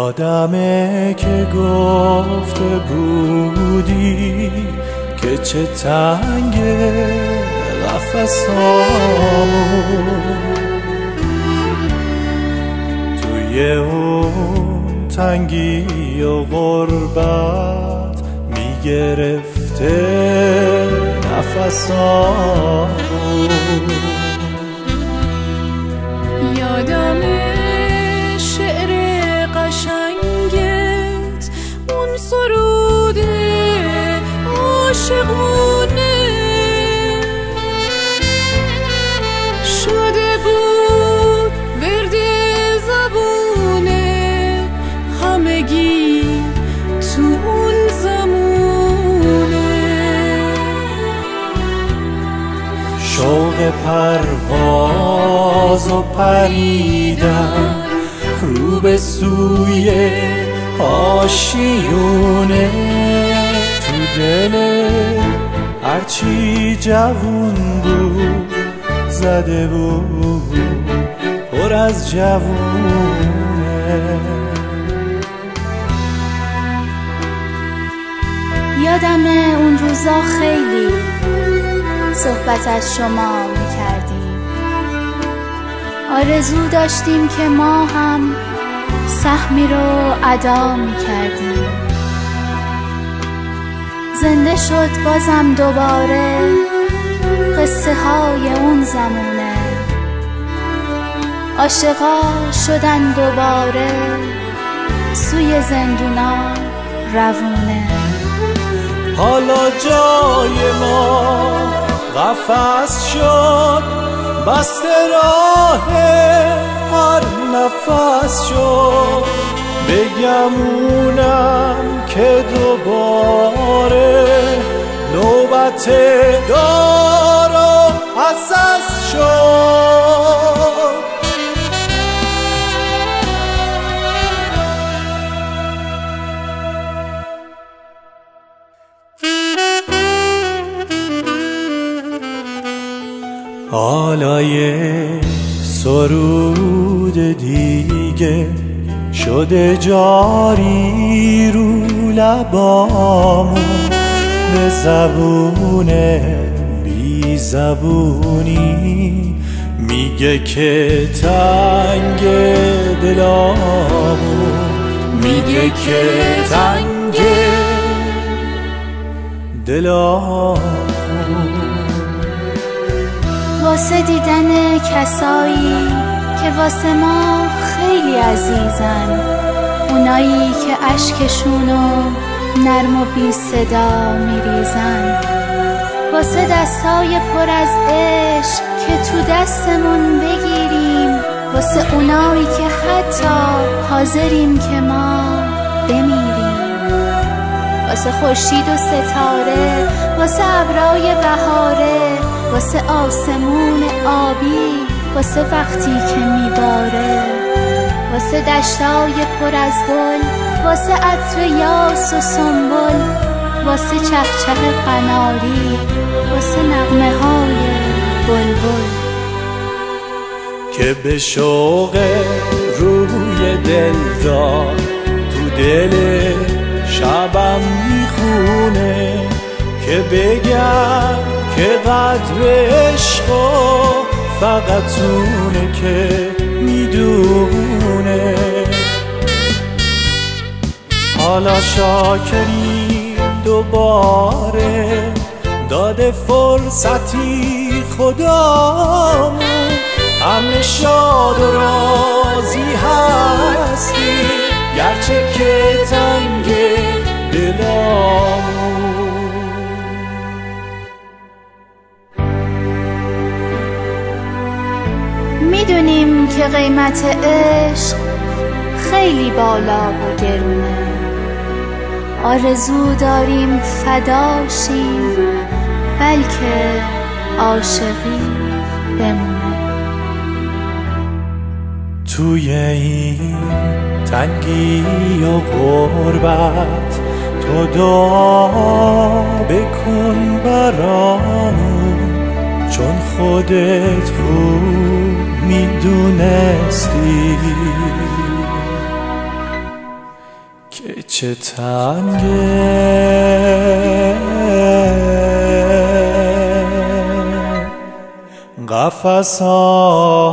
یادمه که گفته بودی که چه تنگه قفصامو توی اون تنگی و غربت می‌گرفته نفسامو پرواز و پریدن رو به سوی آشیونه تو دل هرچی جوون بود زده بود پر از جوونه. یادم اون روزا خیلی صحبت از شما می‌کردیم. آرزو داشتیم که ما هم سهمی رو ادا می‌کردیم. زنده شد بازم دوباره قصه های اون زمونه. عاشقا شدن دوباره سوی زندونا روونه. حالا جای ما قفس شد بسته راه هر نفس شد. بگمونم که دوباره نوبت دار حالا یه سرود دیگه شده جاری رو لبامون. به زبون بی زبونی میگه که تنگ دلامون. میگه که تنگ دلامون. واسه دیدن کسایی که واسه ما خیلی عزیزن. اونایی که اشکشونو نرم و بی صدا میریزن. واسه دستای پر از عشق که تو دستمون بگیریم. واسه اونایی که حتی حاضریم که ما بمیریم. واسه خورشید و ستاره واسه ابرای بهاره واسه آسمون آبی واسه وقتی که میباره. واسه دشتای پر از گل واسه عطر یاس و سنبل واسه چهچه قناری واسه نغمه های بلبل. که به شوق روی دل دار تو دل که بگم که قدر عشق فقط اونه که می‌دونه. حالا شاکری دوباره داده فرصتی خدامون. همه شاد و راضی هستی گرچه که تنگ دلامون. که قیمت عشق خیلی بالا و گرونه. آرزو داریم فداشیم بلکه عاشقی بمونه. توی این تنگی و غربت تو دعا بکن برامون چون خودت خوب می‌دونستی چه تنگه قفصامون